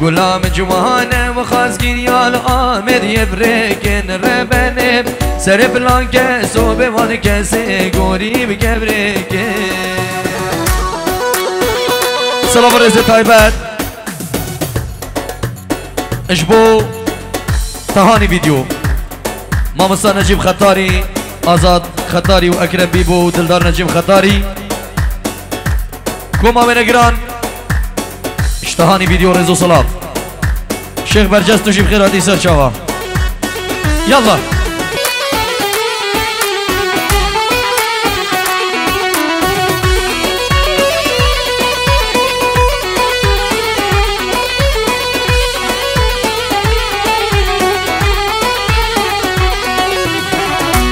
گلام جوانه و خازگیریال آمد یبرکن ربنه سر بلان کس و بوان کسی گوری بگبرکن سلام رز تایبت اشبو تهانی ویدیو. مامسا نجیب خطاری آزاد خطاری و اکرم بیبو و دلدار نجیب خطاری. کوما من گران Штаҳани бидёр эзо салат шех барҷаст нӯшиб хир ҳадиса чава ялла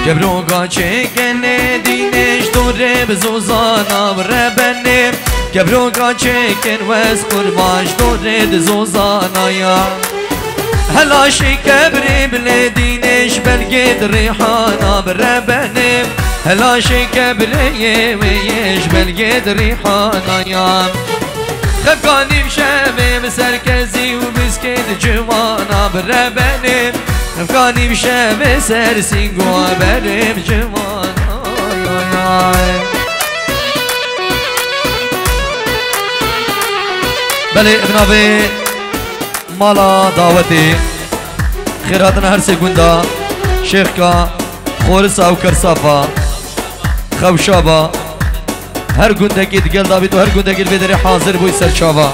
Gebroga çekene dineş dore bezozana breben گبرون گران چیکن وست قرباش دو راد از وزانایا هلای شکی بری بل دینج بل قد ریحان ابرا بنم هلای شکی بری و بلگید قد ریحان ا نایا سرکزی و بسکی دجوان ابرا بنم گانیم شویم سرسگو ابدیم چوان ا نایا بله ابناوی مالا دعوتی خیراتن هر سگوندا شیخ کا خورس او کرسافا خوشابا هر گوندکی دگل دابی تو هر دبی بیدری حاضر بوی سرچابا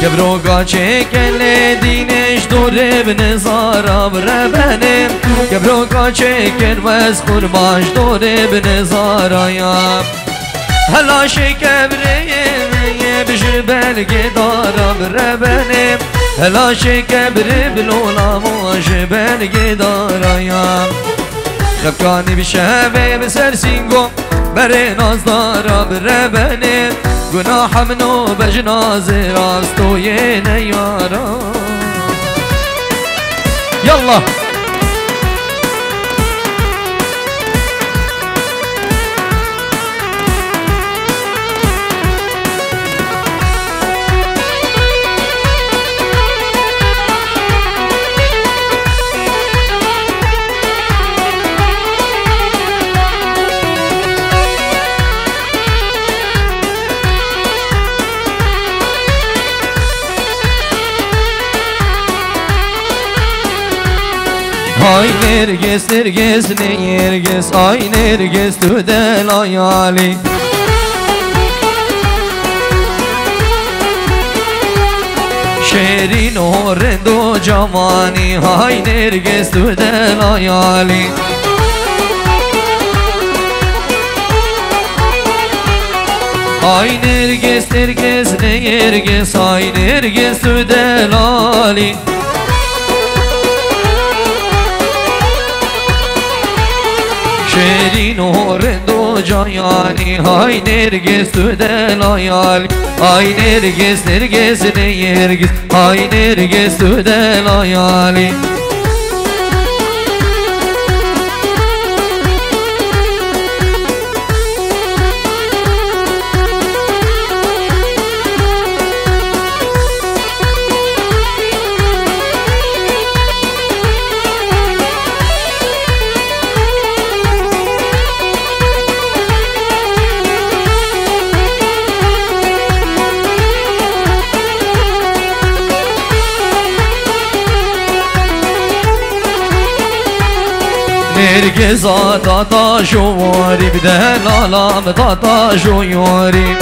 که برو گاچه کل دینش دو ربن زارا ربنه که برو گاچه کل وز قرباش دو ربن زارا یا هلا شکبره یه بجر بلگه دارا ربنه هلا شکبره بلولا موش بلگه دارا یا خبکانی بشه به سر سینگو بره نازدارا ربنه گناه منو بر جنازه راستوی نیارا. یالله. Ay nergis nergis ne yergis Ay nergis tüdel ayali Şerin orendo camani Ay nergis tüdel ayali Ay nergis nergis ne yergis Ay nergis tüdel Şerin orendo can yani. Hay nerges ödel hayal Hay nerges nerges ne yergis Hay nerges ödel hayali Kırgıza tata jumari Bir de lalam tata jumari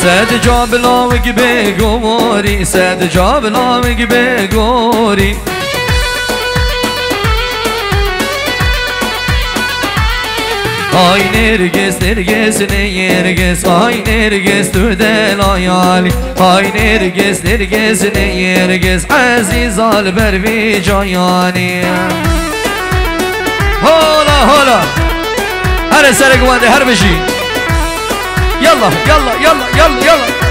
Sed cab lav gibi gomori Sed cab gibi gori Ay Nergis Nergis ne Nergis? Ay Nergis tüdel ayali Ay Nergis Nergis ne Nergis? Aziz Albervi Cayani Hola hola. Her eserek var her bir şey Yallah yallah yallah yallah yallah.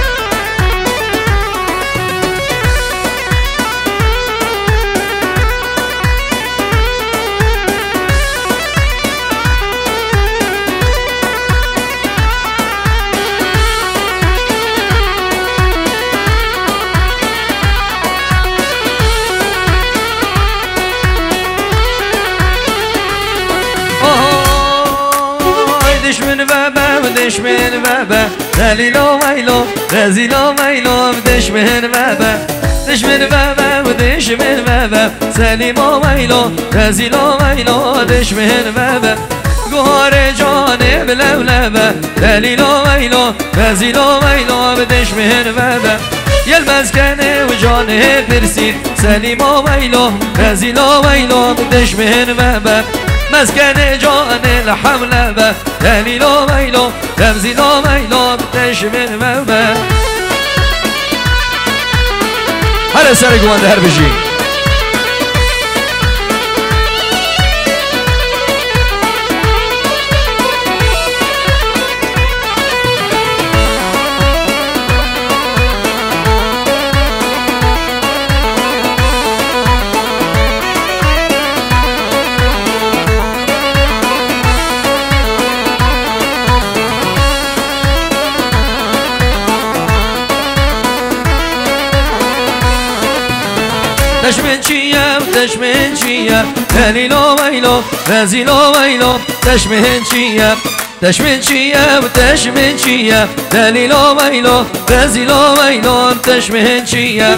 دشمن و میلو رزیل و میلو دشمن بابا دشمن بابا و دشمن بابا سلیم و میلو رزیل و میلو دشمن بابا گوهر جان بلولبه دلیل و میلو رزیل و میلو دشمن بابا یل مسکنه و جان پرسید سلیم و میلو رزیل و میلو دشمن بابا مسكن جان الحملة به. دليل وميلو تمزيل وميلو بتشمل مبا هلا سرق وان هر دشمن چیه؟ دلیلو ویلو رزیلو ویلو دشمن چیه؟ دشمن چیه؟ دشمن چیه؟ دلیلو ویلو رزیلو ویلو دشمن چیه؟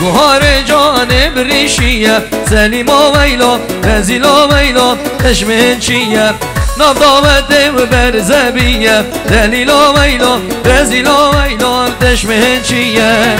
گوهار جان بریشیه سلیمو ویلو رزیلو ویلو دشمن چیه؟ دامت و برزبیه دلیلو ویلو رزیلو ویلو دشمن چیه؟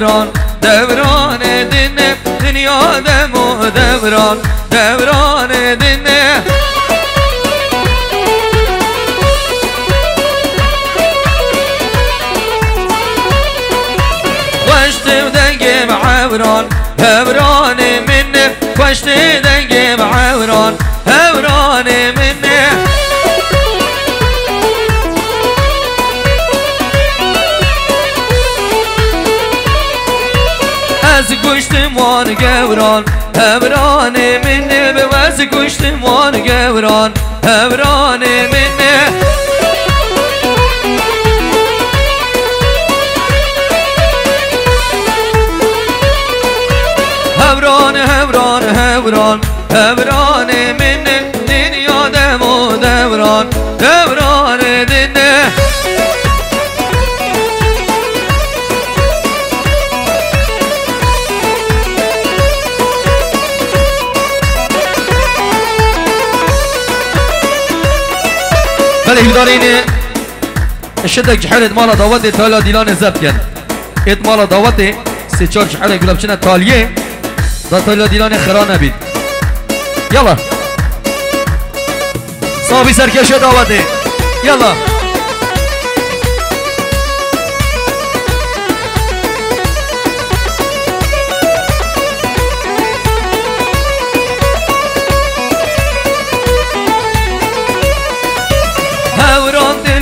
دوران دوران دن دنیا دمو دوران دوران دن وشت دنگ معبران هبران من وشت گشتمان گوران هبران منه به از گشتمان گوران هبران منه هبران هبران هبران هبران منه هیدارین شدك جحرت مالا دعوت تالا دیلان زبط کن ات مالا دعوت سه چار جحره گلاب چنه تالیه دا تالا دیلان خرا نبید یلا صابی سرکش دعوته یلا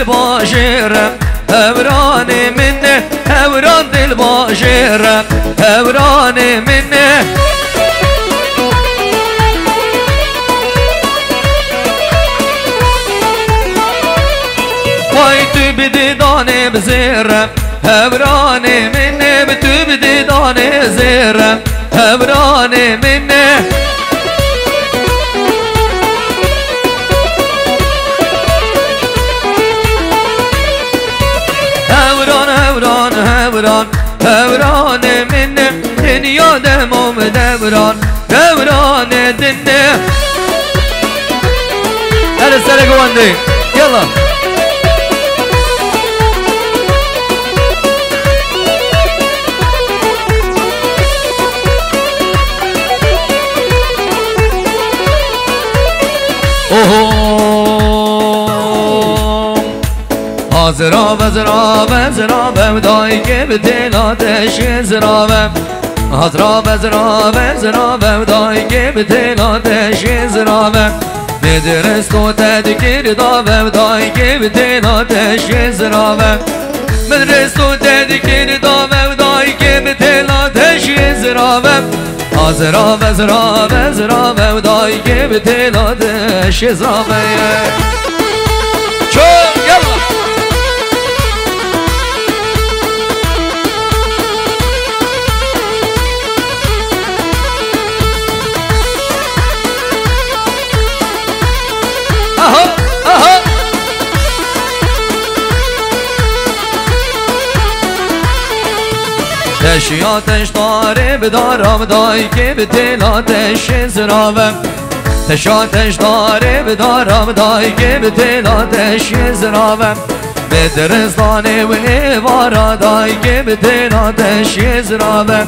دل باجرم هوران منه هوران دل باجرم هوران منه. وای تو بدی دانه بزرم هوران منه تو بدی دانه منه. دنيا دموم دبران هبران دنيا هذا السنة قواندي يلا اوه حاضرا وزرا وزرا بمدای که به دل آتش زرا حاضرا وزرا وزرا بمدای که به آتش زرا مدرست و تدگیر دا بمدای که به زرا مدرست و تدگیر دا بمدای که به دل آتش زرا حاضرا وزرا وزرا بمدای که به آتش زرا چون تشی آتش داره بدارم دای که به دل آتش زرابم تش آتش داره بدارم دای که به دل آتش زرابم به درستانه و ایوارا دای که به دل آتش زرابم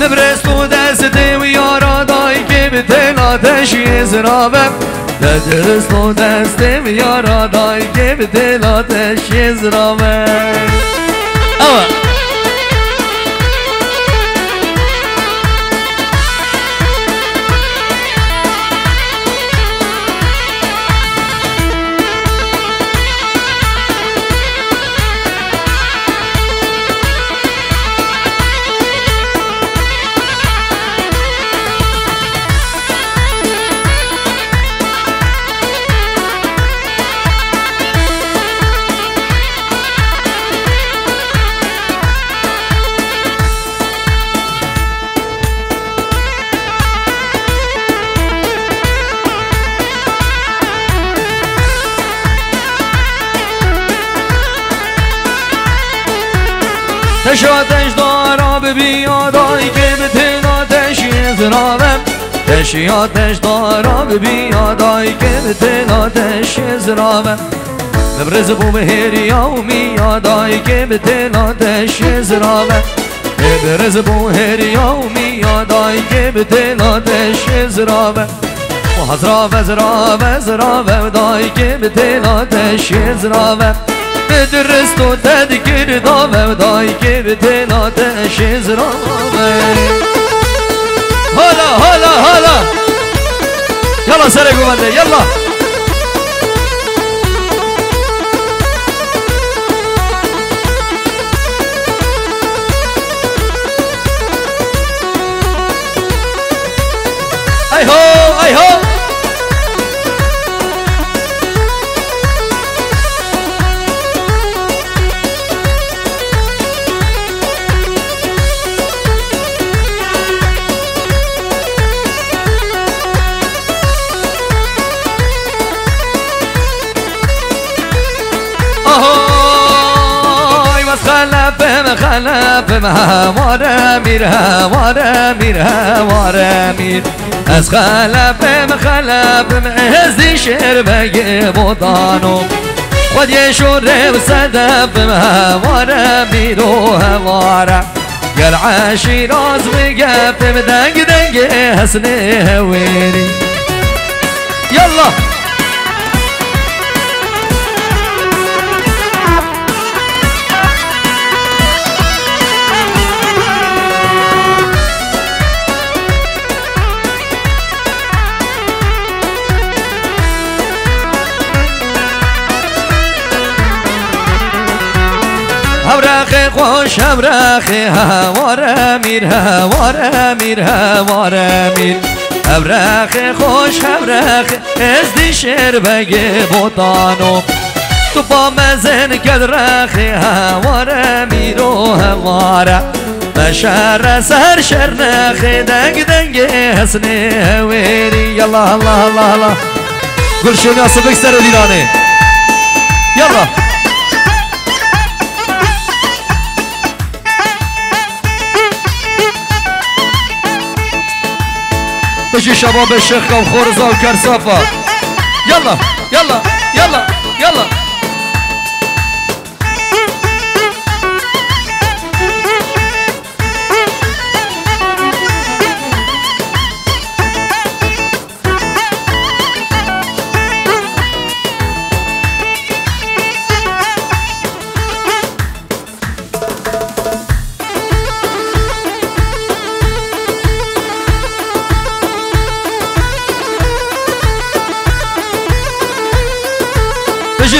نبرست و دست و یارا دای که به دل آتش زرابم درست و دست و یارا دای که به دل آتش زرابم اوه تشاتش دارا بیادای که به زرابم تشی آتش دارا بیادای که به تن آتش زرابم نبرز بو مهریا و میادای که به تن آتش زرابم نبرز بو مهریا و میادای که به تن آتش زرابم و حضرا وزرا وزرا ودای که به تن آتش زرابم درست و تذکر دامم دای که به دل آتش زرامه حالا حالا حالا یلا سر گوونده یلا ای هو و خلفم خلفم هماره میر هماره میر هماره میر. از خلفم خلفم ازی شعر بگه بودانو. خود یه شوره و صدفم هماره میر و هماره گل عشی راز بگفتم دنگ دنگ حسن هویری يلا خوشم رخ هواره میر هواره میر هواره میر. ابرخ خوش ابرخ از دی شعر بگه بوتانو تو با مزن کد رخ هواره میرو هواره. بشر سر شر نخ دنگ دنگ حسن هوری یلا الله الله الله گلشون یا سبک سر دیرانه یلا تجي شباب الشيخ وخورزة وكرسافة يلا يلا يلا يلا. تجي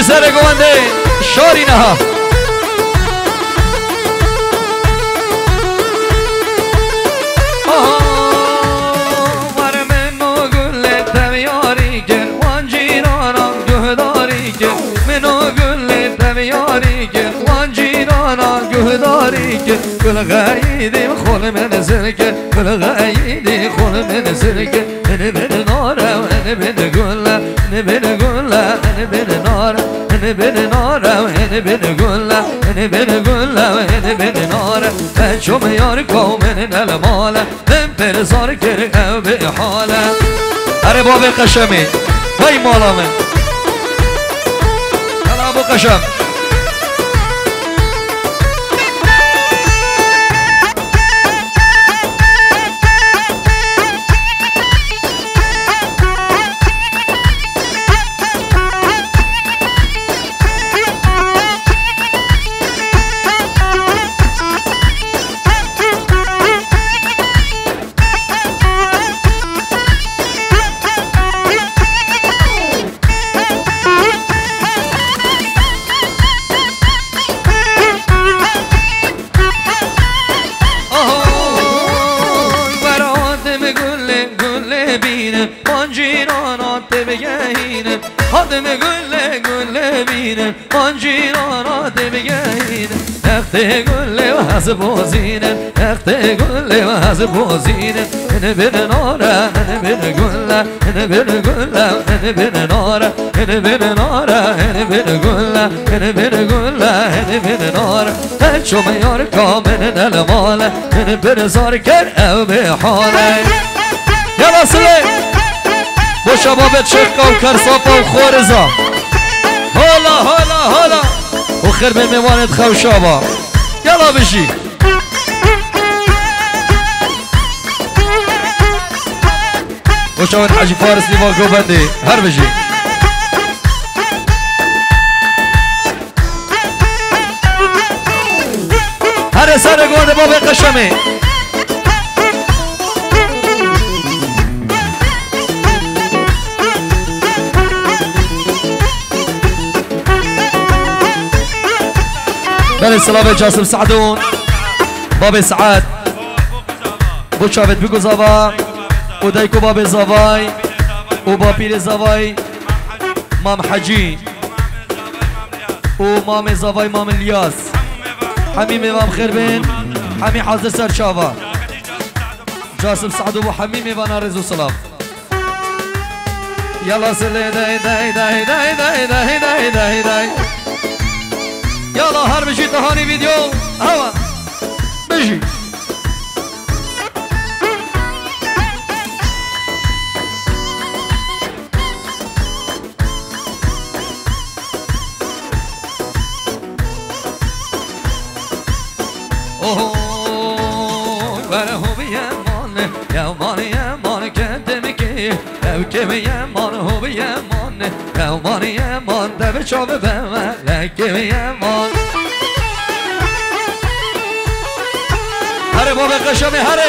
پسر گونده شاری نها گل غیدی خون من زرگه گل غیدی خون من زرگه نه بده نارم نه بده گل نه بده گل نه بده هنی بین نارم هنی بین گلم هنی بین گلم هنی بین نارم من چوم یار نل نلمالم من پرزار کردم به حالم هر باب قشمی وای مالامه هلا ابو قشم اخته گل از بازینم اخته گل از بازینم. نه بر نارا نه بر گل نه بر گل نه بر نارا نه بر نارا نه بر گل نه بر گل نه بر نارا چو میار کامن دل مال نه بر زار کر او به حاله یا واسله با شباب چرکا و کرساپا و خورزا. هلا هلا حالا و خرمه خوش خوشابا. یلا بشی و شباب حجی فارس لیوان گوبندی هر بشی هر سر گوده باب قشمه بني سلامة جاسم سعدون بابي سعد بوشافت بيكو زافا ودايكو بابي زافاي وبابي زافاي مام حجي ومام زافاي مام الياس حميمي مام خربين حمي حاضر سرشافا جاسم سعد ابو حميمي بنا رزو سلام يلا سلي داي داي داي داي داي داي داي داي يلا هربجي تهاني فيديو هوا بجي kimi yaman hobi yaman Yaman yaman de bir çoğu beme Kimi yaman. جواب قشم هره.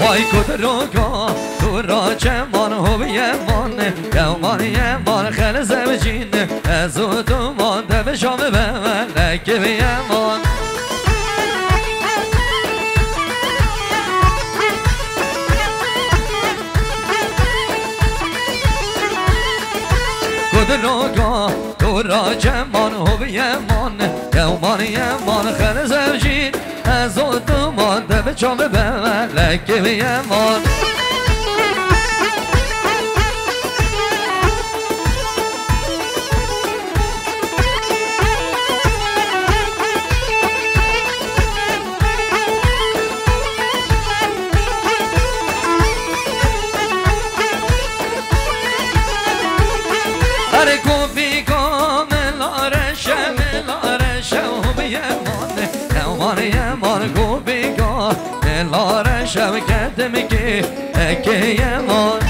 وای کدروگا تو را چمان هوی من. یومانی من خل زوجین از او تو من دب شام به من لکه بی کدروگا تو را چمان هوی من. یومان یمان خل زوجین از او تو مانده به چوم به ملک یمان آرشه و کدم که اکه یمان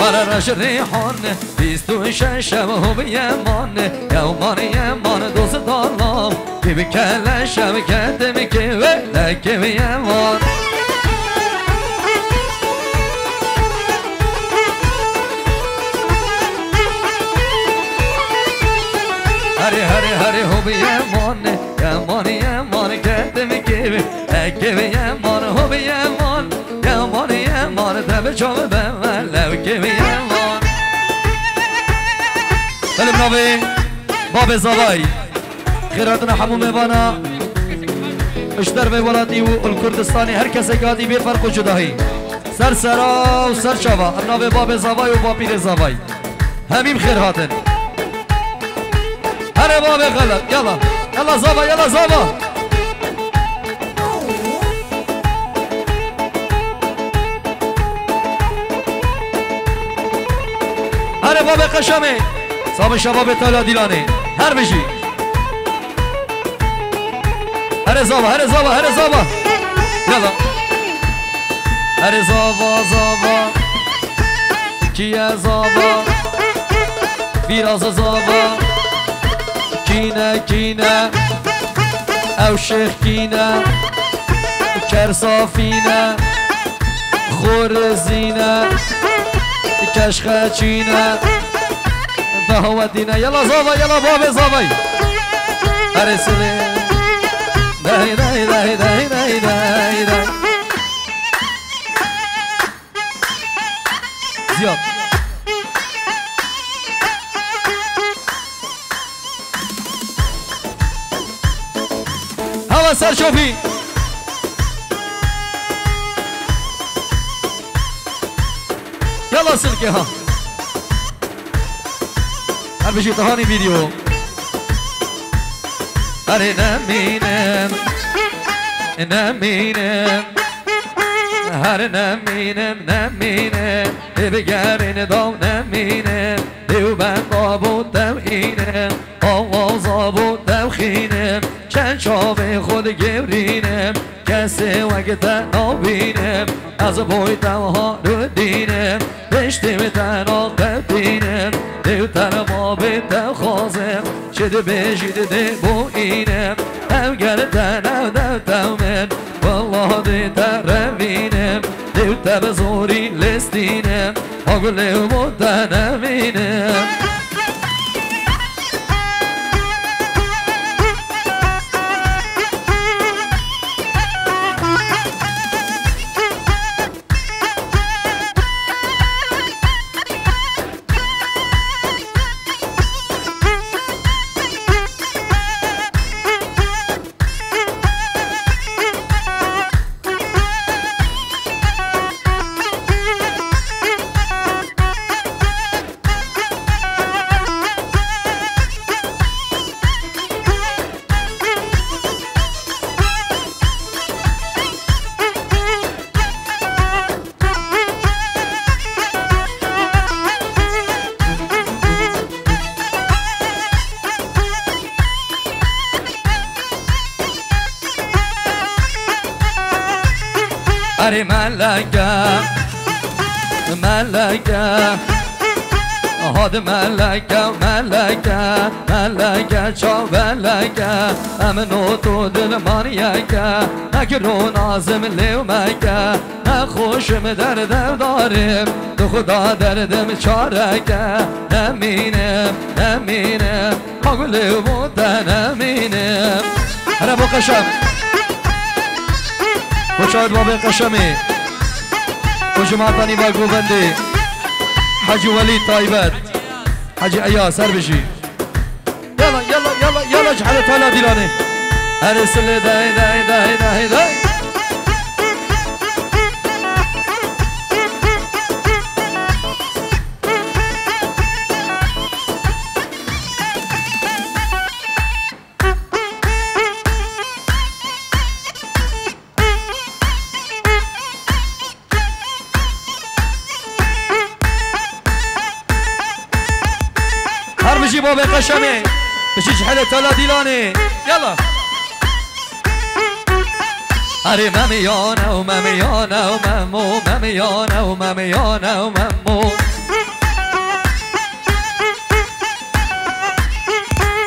ورا رش ریحان بیست و شش و بیمان یومان یمان دوست دارم. بی بی کل شب کدم که لکه بیمان هو بیمان یمان یمان دب چوب به من لکه بیمان بله بنابه باب زوای خیراتنا حموم بانا اشتر به ولاتی و الکردستانی هر کسی که آدی بیر فرق و جداهی سر سرا و سر شوا ناو باب زوای و با پیر زوای همیم خیر هاتن هر باب غلط یلا یلا زوا یلا زوا هر باب قشمه صاحب شباب تالا دیلانه هر بشی هر زابا هر زابا هر زابا یلا هر زابا زابا کیه زابا فیراز زابا کینه کینه او شیخ کینه کرسافینه. خور زینه. کشخه چینه. دهوت دینه. یلا زابا یلا باب زابای هر سلی دهی دهی دهی دهی دهی دهی. سر شوفی. یلا سلکه ها. هر بشی تهانی ویدیو. هر نمینم. نمینم. هر نمینم نمینم. بگرین دو نمینم. دیو بند بابو تمینم آوازا بود تمخینم شاب خود گورینم کسی وقت نابینم از بوی تنها رو دینم بشتیم تنها قدینم دیو تن ما به تخوازم شده بشید دی بو اینم هم گردن او دو تومن والله دی تروینم دیو تب زوری لستینم آگل مدنمینم اری ملکه. ملکه. هاد ملکه ملکه. ملکه چا ملکه. امنو تو دل مانیکه نکرو نازم لیو مکه. نخوشم دردم دارم. تو خدا دردم چارکه. نمینم نمینم. لیو بودن نمینم. هر بقشم وشاهد بابي وجماعة ثاني باكو بندي حجي وليد طيبات. حجي أياس سربجي يلا يلا يلا يلا جحلت هلا ديلاني هرس اللي داي داي داي داي داي. تالا ديلاني يلا أري ماميونا وماميونا ومامو ماميونا وماميونا ومامو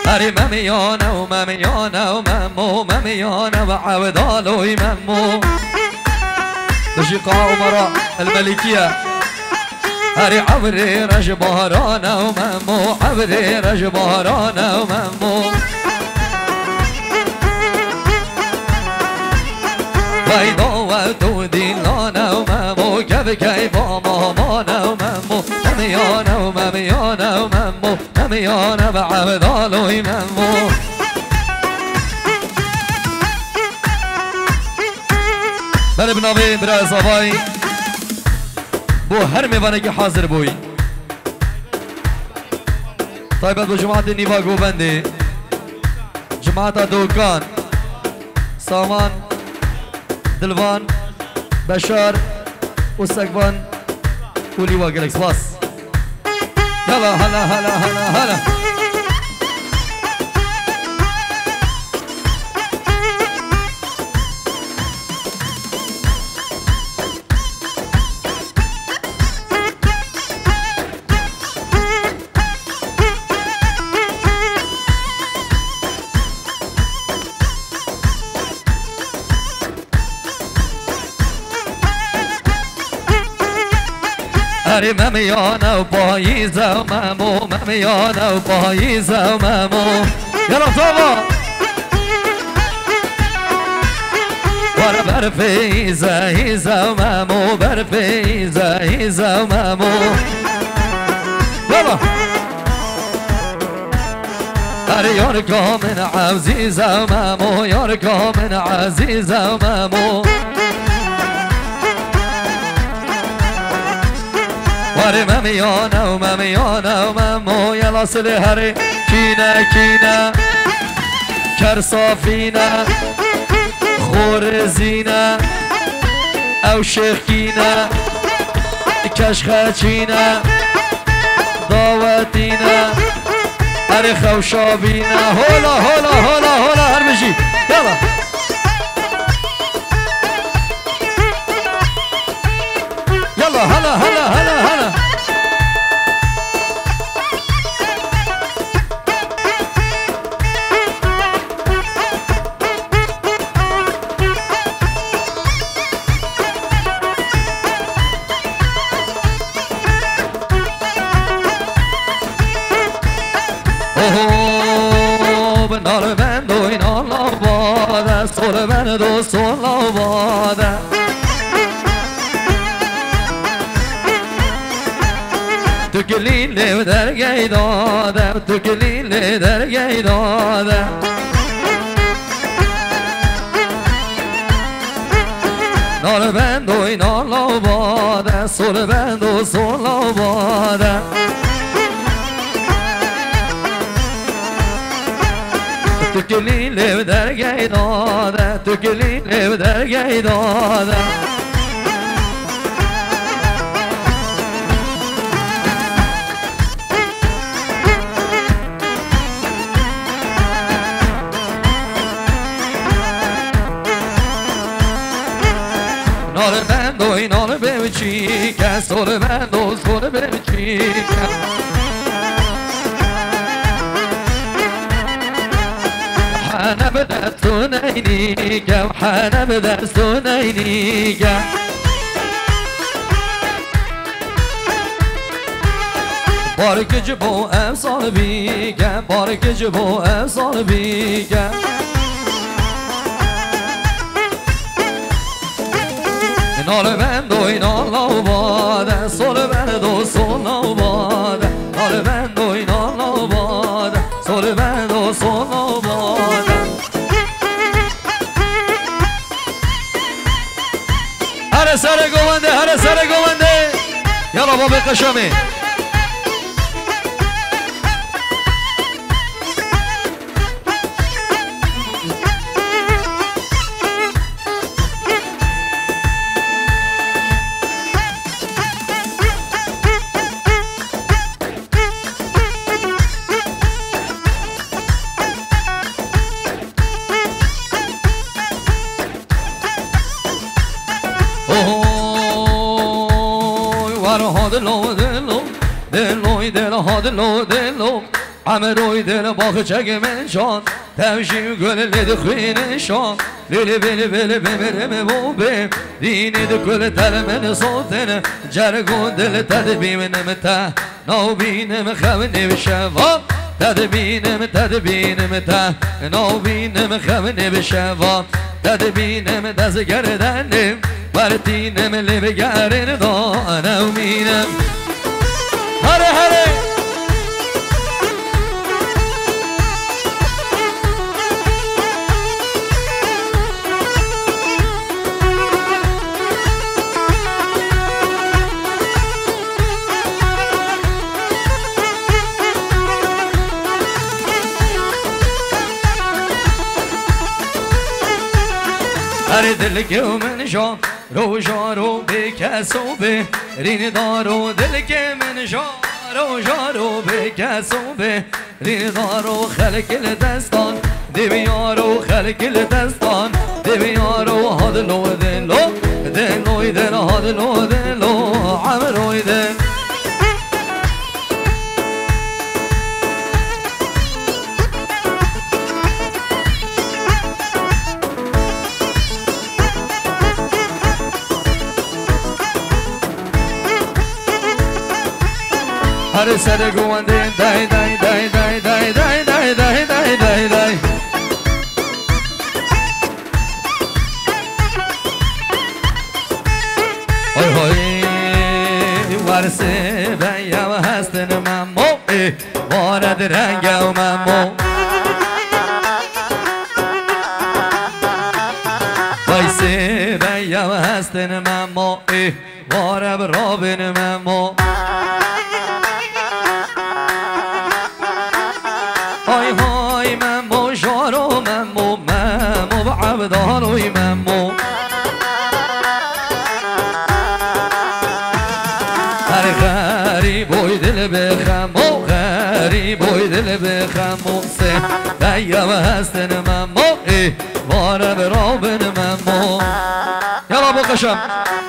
أري ماميونا وماميونا ومامو ماميونا وعاود ضالو يمامو دجيقة عمراء الملكية هري عمري رجبارانا وممو عمري رجبارانا وممو بيضا ودودي لانا وممو جاب جايبا مامانا وممو مميانا ومميانا وممو مميانا بعبدالو يممو بلبنا بين برای صفایی بو هر میوانه که حاضر بوی طایبت با جماعت نیوا گۆبندی جماعت دوکان۔ سامان، دلوان، بشار و سگوان و لیوا گلکس باس هەلا هەلا هەلا هەلا هەلا هلا هلا هری ممیانه و پاییزه و ممو ممیانه و پاییزه و ممو یلا تابا بر بر فیزه هیزه و ممو بر فیزه هیزه و ممو یلا هر یار کامن عزیزه و ممو و ممو یلا سلی هری کینه کینه. کرسافینه خور زینه. او شخینه کشخچینه داوتینه هر خوشابینه. هولا هولا هولا هولا هر بشی یلا هلا هلا هلا هلا هلا. من دار من دوین آن آباده سر من دوست آباده درجي دادا تكليل درجي دادا نار بندو نار لابادا سول بندو سول لابادا تكليل درجي دادا تكليل درجي دادا نار چیکه سر بند و سر به چیکه حانا بدأت نينيك وحانا بدأت نينيك بارك جبو أمصال بيك بارك جبو أمصال بيك نال من دوی نال آباد سال من دو سال آباد نال من دوی نال آباد سال من دو سال آباد هر سر گونده هر سر یا یالا بابا قشمه ها دلو دلو همه روی دل باخ چگ من شان تمشی گل لید خوین شان لیلی بیلی بیلی بمیره بوبه دینی دو کل تل من صوتن جرگون دل تد بیمنم تا نو بینم خب نوشوا تد بینم تد بینم تا نو بینم خب نوشوا تد بینم دست گردنم برتینم لب گرن دانم مینم هره هره دل که من شان رو جارو به کسو به رین دارو دل که من شان رو جارو به کسو به رین دارو خلق دستان دیویارو خلق دستان دیویارو هادلو دلو دلوی دل هادلو دلو عمروی دل هر سر گونده دای دای دای دای دای دای دای دای دای دای دای های های ورسه بیم هستن ممو وارد رنگ و ممو وایسه بیم هستن ممو وارد رابن ممو های عبدالوی ممو هر غریب وی دل بخمو غریب وی دل بخمو سه دیم هستن ممو ای واره برابن ممو یلا بقشم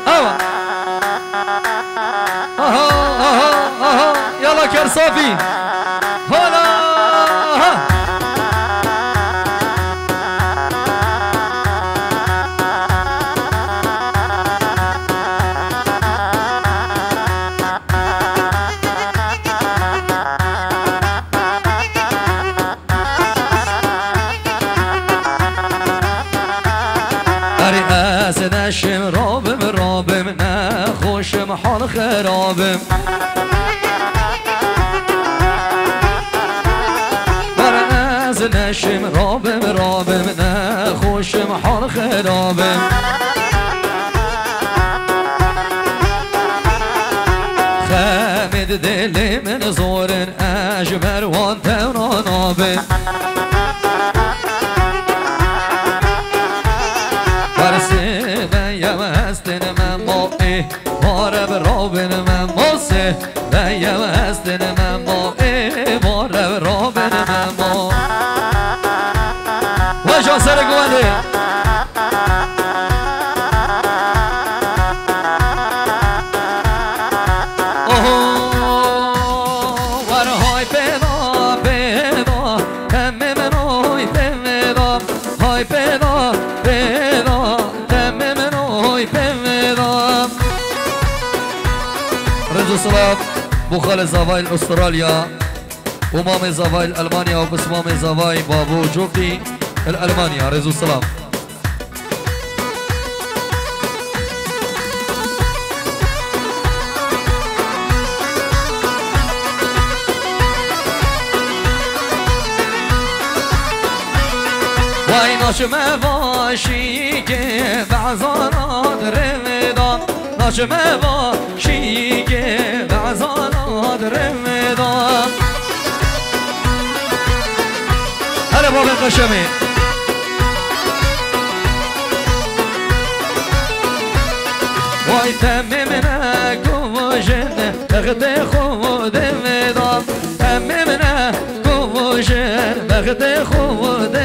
اوا آها آها آها یلا کرصافی خرابم بر از نشم رابم رابم نه خوشم حال خرابم ابو خالد زفايل الاستراليا ومامي زفايل ألمانيا وبس مامي زفايل بابو جوفي الالمانيا رزو السلام. ناش ناشمه باشی که بعضا نادر میدان ناشمه باشی که رمدا هلا بابا قشمی وای تممنا کوجن بغد خود مدام تممنا کوجن بغد خود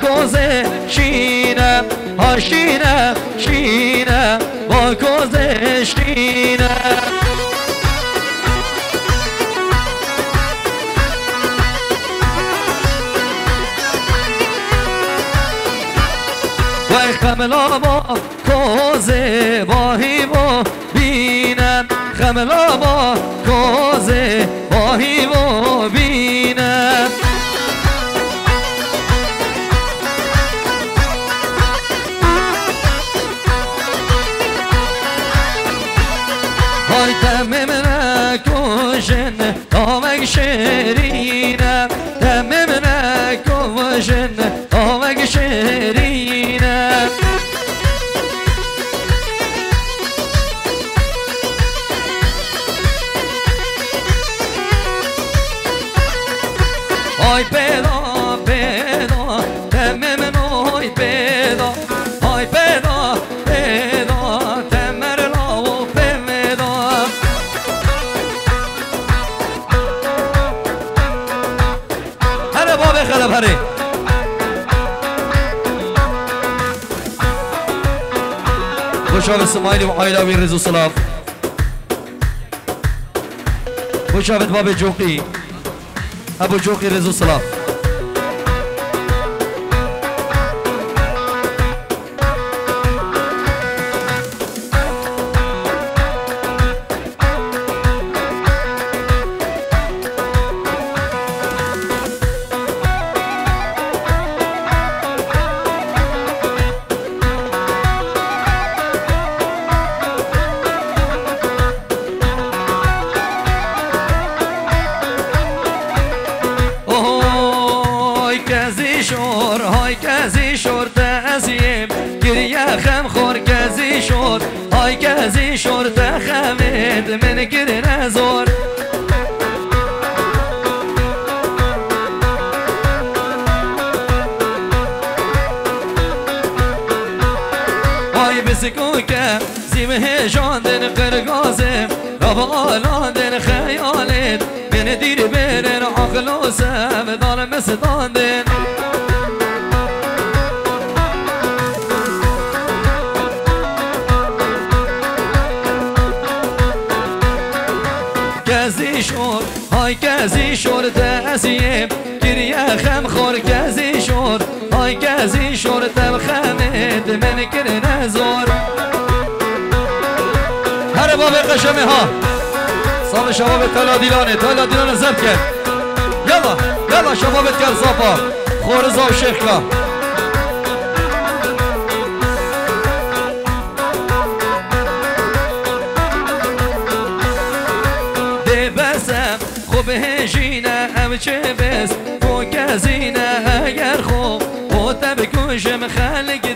کوزه شینه. های شینه شینه. با کوزه شینه. وای خملا با کوزه با هیمو بینم خملا با کوزه با هیمو بینم مشال اسماعيلي وعائلة رزو وصلاف مشافة باب الجوقي أبو جوقي رزو وصلاف های کزی شور تخمید من گر نزور. های بسکو که زیمه جاندن قرگازم رب خیالت. من دیر برن عقل و سم دارم های کزی شور تأسیم گریه خم خور کزی شور. های کزی شور تم خمد من کر نزور. هر باب قشمه ها. صاحب شباب تلا دیلانه تلا دیلانه زب کرد یلا یلا شبابت کرد صافا خورزا و شیخلا. چه بس تو کزینه اگر خوب خودم بکشم خلق